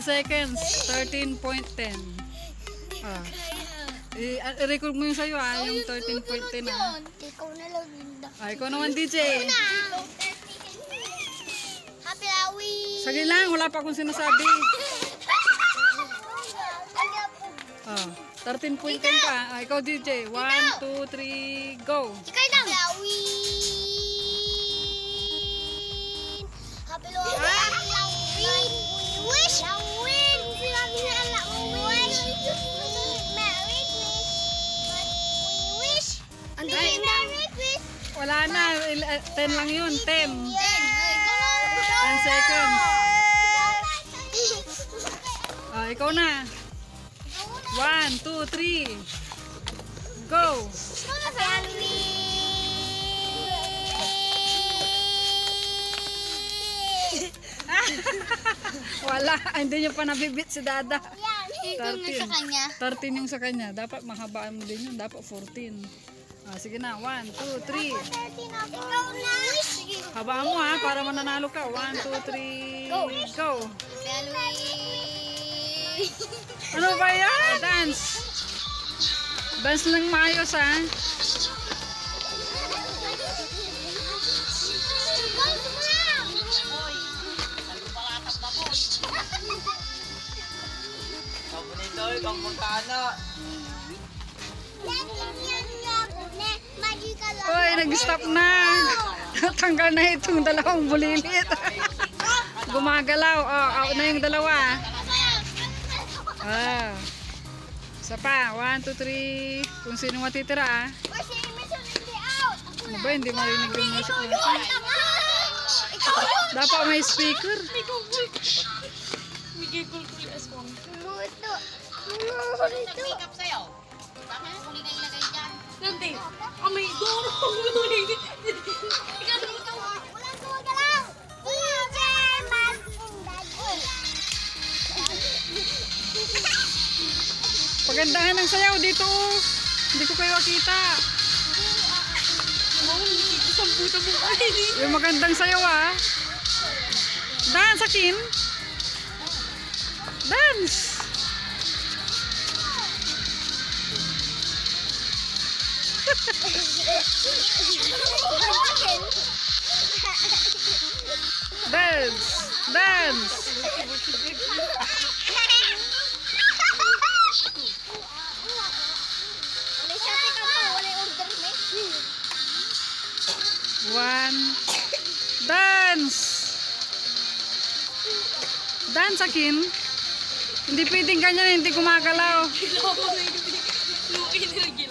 13. 13 seconds. 13.10. Ah. Ah, I-record mo yung sa'yo ah, yung 13.10 ah. Ikaw na lang, Linda. Ah, ikaw naman DJ. Happy Halloween! Sige lang, wala pa akong sinasabi. Ah, 13.10 pa. Ah, ikaw DJ. 1, 2, 3, go. Ikaw lang! Happy Halloween! Ah, 10 lang yun, 10. 10 10 seconds. Ah, ikaw na. 1, 2, 3, go. Wala, hindi nyo pa nabibit si Dada. Ito na sa kanya. 13 yung sa kanya. Dapat mahabaan mo din yun. Dapat 14. Ah, sige na. 1, 2, 3. Ikaw na. Habaan mo ha, para mananalo ka. 1, 2, 3, go. Halloween. Ano ba yan? Dance. Dance lang maayos ha. Bonito, ibang magkano. Uy, nag-stop na. Tanggal na itong dalawang bulilit. Gumagalaw. Oh, out na yung dalawa. Ah. Isa pa. 1, 2, 3. Kung sino matitira ah. Ano ba, hindi marinig yung music natin. Dapat may speaker. Makeup sa'yo. Bakit kung hindi ka ilagay dyan? Nanti, amay doro. Ikaw na ikaw. Walang gumagalaw. DJ Pagandahan ng sayaw dito. Hindi ko kayo makita. Yung magandang sayaw ah. Dance akin. Dance. Order mo. One. Dance. Dance akin. Hindi pwedeng ganyan, hindi gumagalaw. Luki nila gilo.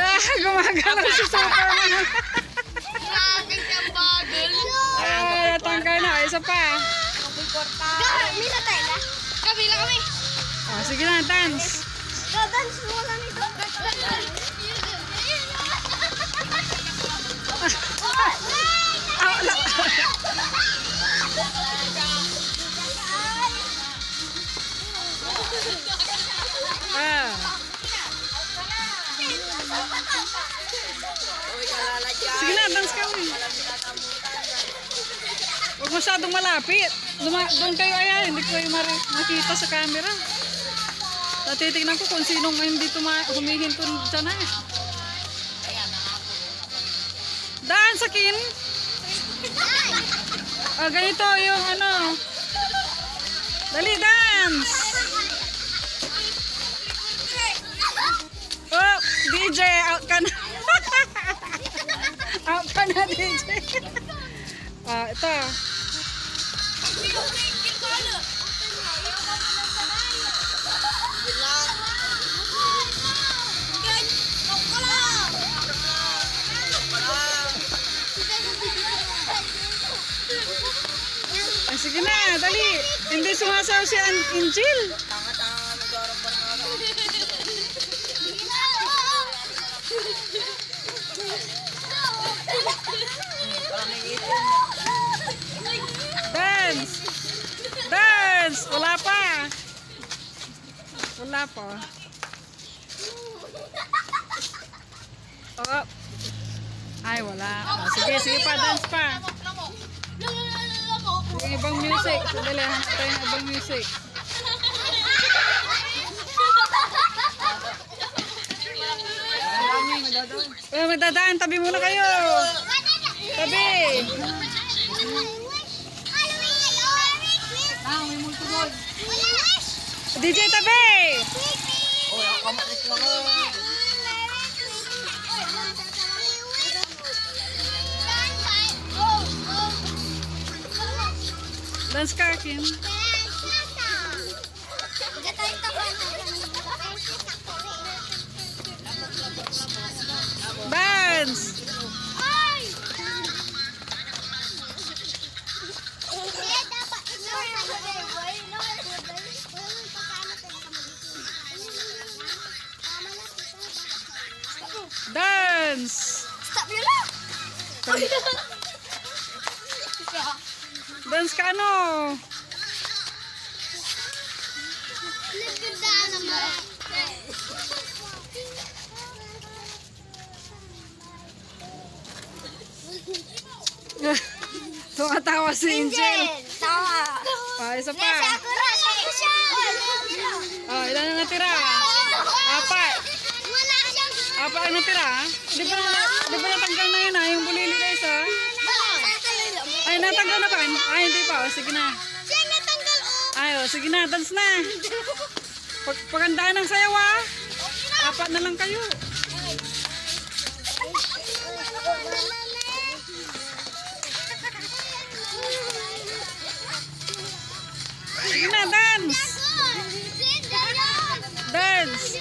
Ah, gumagalaw si Superman. Grabe ka bagal. Ah, natanggal na. Isa pa. Mila tayo na. Kabila kami. Oh, sige na, dance. Dadans mo na nito. Ah, masyadong malapit. Duma doon kayo ayan, hindi ko makita sa camera. Tatitignan ko kung sinong hindi humihinto dyan na. Daan sa kin. Ah, ganito yung ano. Dali, dance. Oh, DJ, out ka na. out ka na, DJ. ah, ito. Sige na, dali. Hindi sumasaw si An Angel. Wala pa. Oh. Ay, wala. Oh, sige, sige pa, dance pa. Yung ibang music. Sandali, hanap tayo ng ibang music. Eh, magdadaan. Tabi muna kayo. Tabi. Tabi. Uy, ang kamakit lang eh. Dance ka, Tumatawa si Angel. Tawa! Ah, isa pa. Oh, ilan na natira? Apat. Apat ang natira. ah. Di ba, di ba natanggal na yun ah, yung bulili na isa? Ay, natanggal na ba? Ay, hindi pa. O, sige na. Ay, o, sige na. Dance na. Pag pagandaan ng sayaw ah. Apat na lang kayo. Sige na, dance. Dance.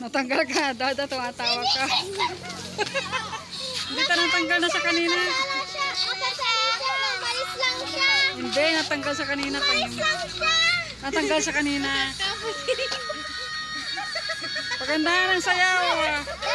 Natanggal ka. Dada, tumatawa ka. Hindi ta natanggal na sa kanina. Hindi, natanggal sa kanina. Pang, natanggal sa kanina. Pagandahan ng sayaw. ah.